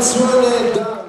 Consuelo